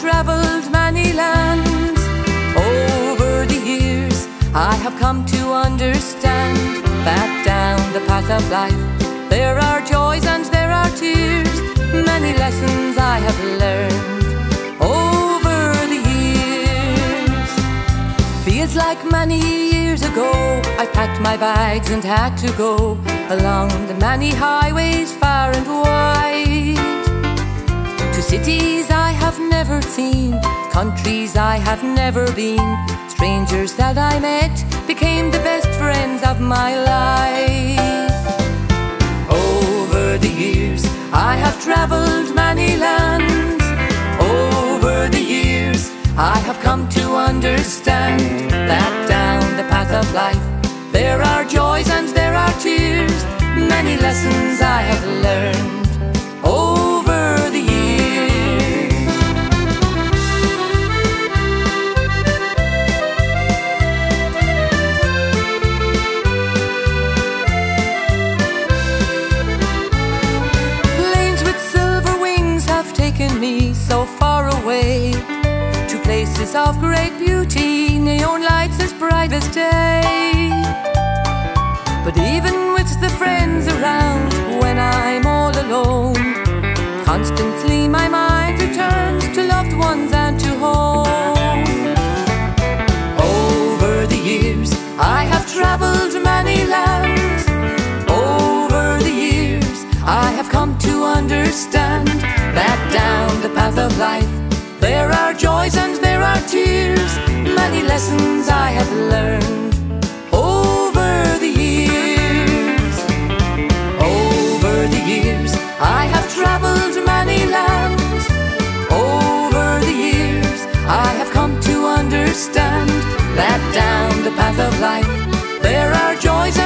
Traveled many lands over the years. I have come to understand that down the path of life there are joys and there are tears. Many lessons I have learned over the years. Feels like many years ago I packed my bags and had to go along the many highways far and wide to cities never seen, countries I have never been. Strangers that I met became the best friends of my life. Over the years, I have traveled many lands. Over the years, I have come to understand that down the path of life, there are joys and there are tears. Many lessons I have learned places of great beauty, neon lights as bright as day. But even with the friends around when I'm all alone, constantly my mind returns to loved ones and to home. Over the years, I have traveled many lands. Over the years, I have come to understand that down the path of life, there are joys and I have traveled many lands. Over the years, I have come to understand that down the path of life, there are joys